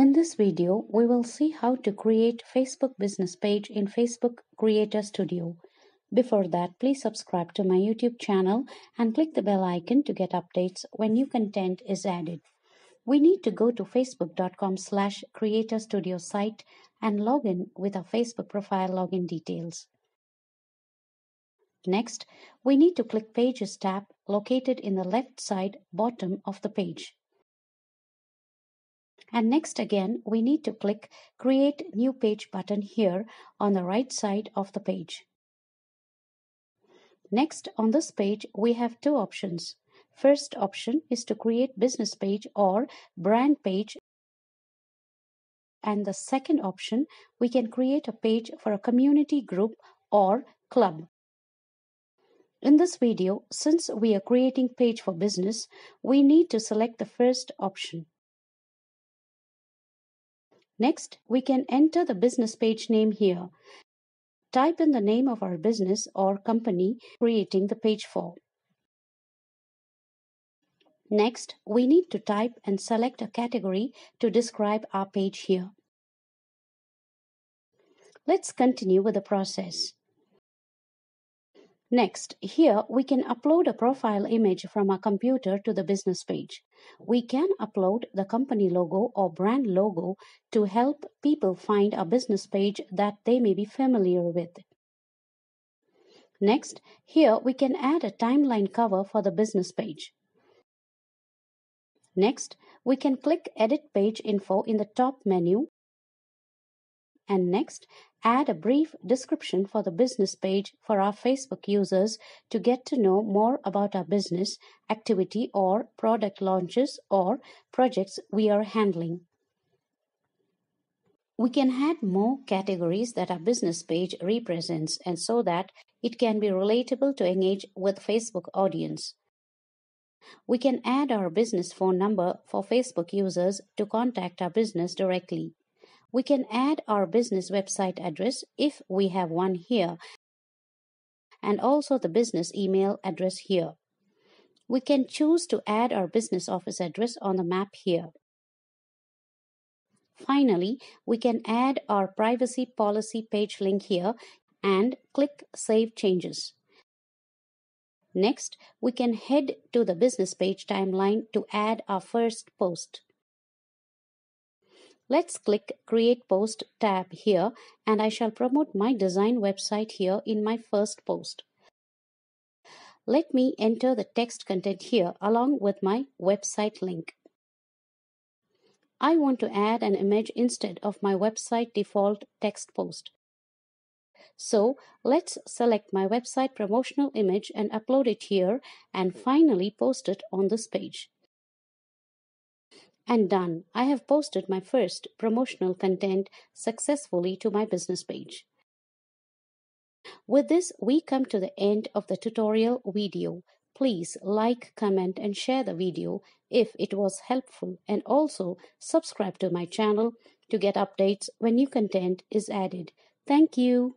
In this video, we will see how to create Facebook business page in Facebook Creator Studio. Before that, please subscribe to my YouTube channel and click the bell icon to get updates when new content is added. We need to go to facebook.com slash creator studio site and log in with our Facebook profile login details. Next, we need to click Pages tab located in the left side bottom of the page. And next again, we need to click Create New Page button here on the right side of the page. Next, on this page, we have two options. First option is to create business page or brand page. And the second option, we can create a page for a community group or club. In this video, since we are creating page for business, we need to select the first option. Next, we can enter the business page name here. Type in the name of our business or company creating the page for. Next, we need to type and select a category to describe our page here. Let's continue with the process. Next, here we can upload a profile image from our computer to the business page. We can upload the company logo or brand logo to help people find a business page that they may be familiar with. Next, here we can add a timeline cover for the business page. Next, we can click Edit Page Info in the top menu and next, add a brief description for the business page for our Facebook users to get to know more about our business, activity, or product launches or projects we are handling. We can add more categories that our business page represents and so that it can be relatable to engage with Facebook audience. We can add our business phone number for Facebook users to contact our business directly. We can add our business website address if we have one here and also the business email address here. We can choose to add our business office address on the map here. Finally, we can add our privacy policy page link here and click Save Changes. Next, we can head to the business page timeline to add our first post. Let's click Create Post tab here and I shall promote my design website here in my first post. Let me enter the text content here along with my website link. I want to add an image instead of my website default text post. So let's select my website promotional image and upload it here and finally post it on this page. And done. I have posted my first promotional content successfully to my business page. With this, we come to the end of the tutorial video. Please like, comment and share the video if it was helpful and also subscribe to my channel to get updates when new content is added. Thank you.